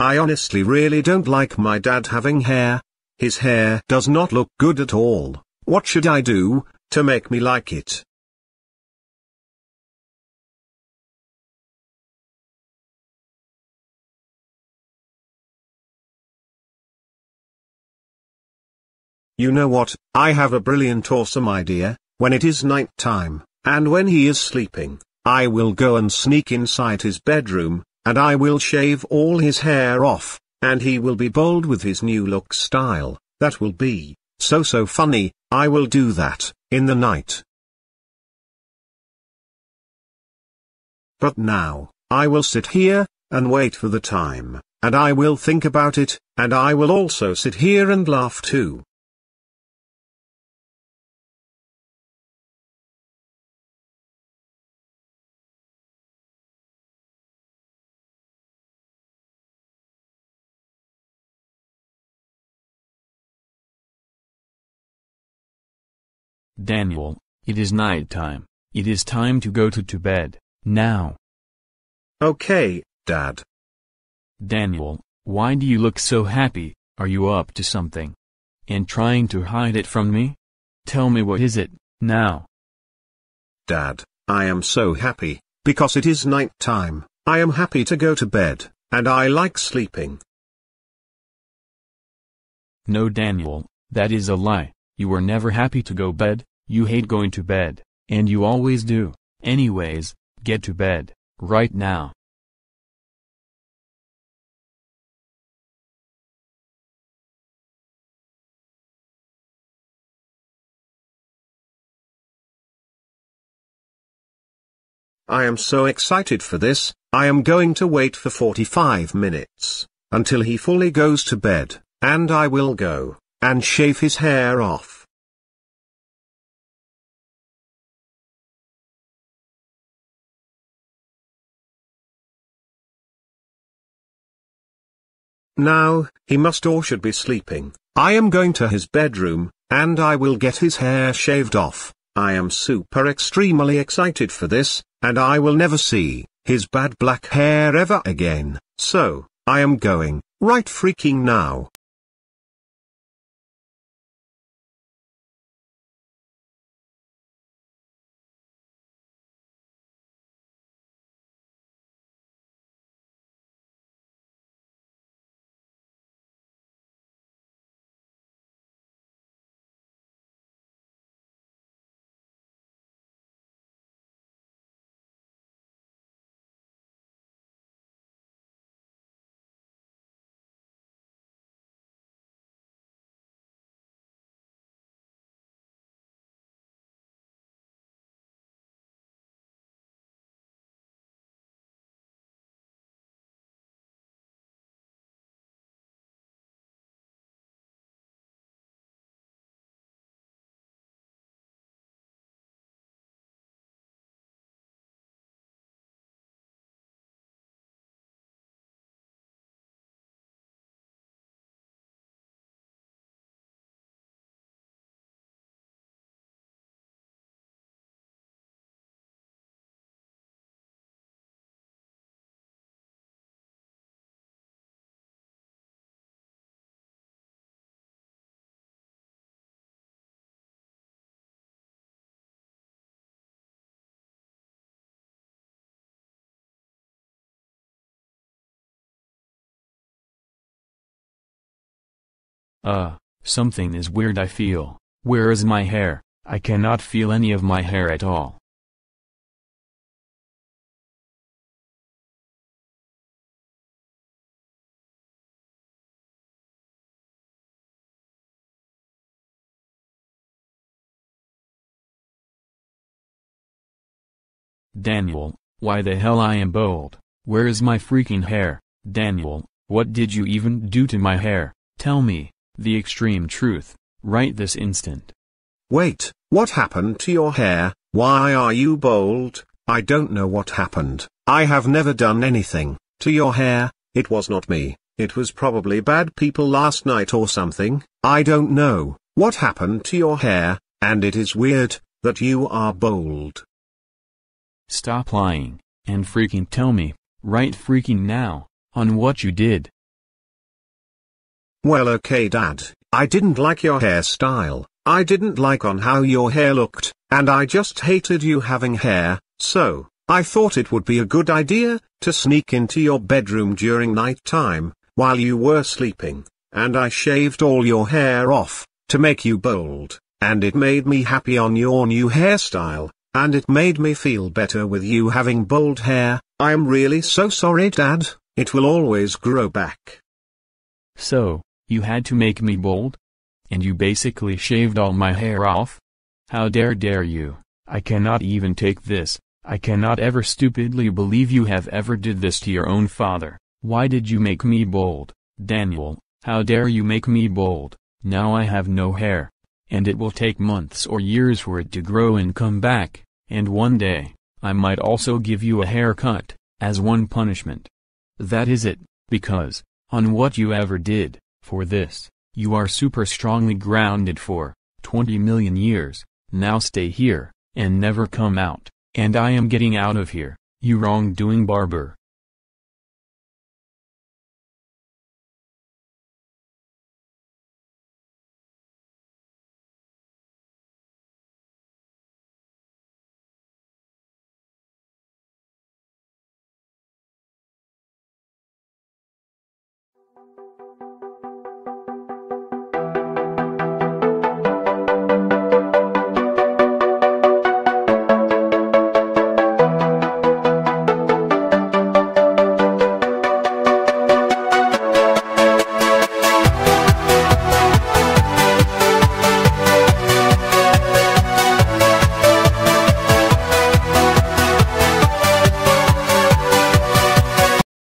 I honestly really don't like my dad having hair. His hair does not look good at all. What should I do, to make me like it? You know what, I have a brilliant awesome idea, when it is night time, and when he is sleeping, I will go and sneak inside his bedroom, and I will shave all his hair off, and he will be bold with his new look style, that will be, so so funny, I will do that, in the night. But now, I will sit here, and wait for the time, and I will think about it, and I will also sit here and laugh too. Daniel, it is night time. It is time to go to, to bed, now. Okay, Dad. Daniel, why do you look so happy, are you up to something? And trying to hide it from me? Tell me what is it, now. Dad, I am so happy, because it is night time, I am happy to go to bed, and I like sleeping. No Daniel, that is a lie, you were never happy to go bed, you hate going to bed, and you always do. Anyways, get to bed, right now. I am so excited for this, I am going to wait for 45 minutes, until he fully goes to bed, and I will go, and shave his hair off. Now, he must or should be sleeping. I am going to his bedroom, and I will get his hair shaved off. I am super extremely excited for this, and I will never see his bad black hair ever again. So, I am going, right freaking now. Uh, something is weird I feel. Where is my hair? I cannot feel any of my hair at all. Daniel, why the hell I am bald? Where is my freaking hair? Daniel, what did you even do to my hair? Tell me the extreme truth, right this instant. Wait, what happened to your hair, why are you bald? I don't know what happened, I have never done anything, to your hair, it was not me, it was probably bad people last night or something, I don't know, what happened to your hair, and it is weird, that you are bald. Stop lying, and freaking tell me, right freaking now, on what you did. Well okay dad, I didn't like your hairstyle, I didn't like on how your hair looked, and I just hated you having hair, so, I thought it would be a good idea, to sneak into your bedroom during night time, while you were sleeping, and I shaved all your hair off, to make you bold, and it made me happy on your new hairstyle, and it made me feel better with you having bold hair, I am really so sorry dad, it will always grow back. So, you had to make me bold? And you basically shaved all my hair off? How dare dare you, I cannot even take this. I cannot ever stupidly believe you have ever did this to your own father. Why did you make me bold, Daniel? How dare you make me bold? Now I have no hair. And it will take months or years for it to grow and come back, and one day, I might also give you a haircut, as one punishment. That is it, because, on what you ever did, for this, you are super strongly grounded for 20 million years, now stay here, and never come out. And I am getting out of here, you wrongdoing barber.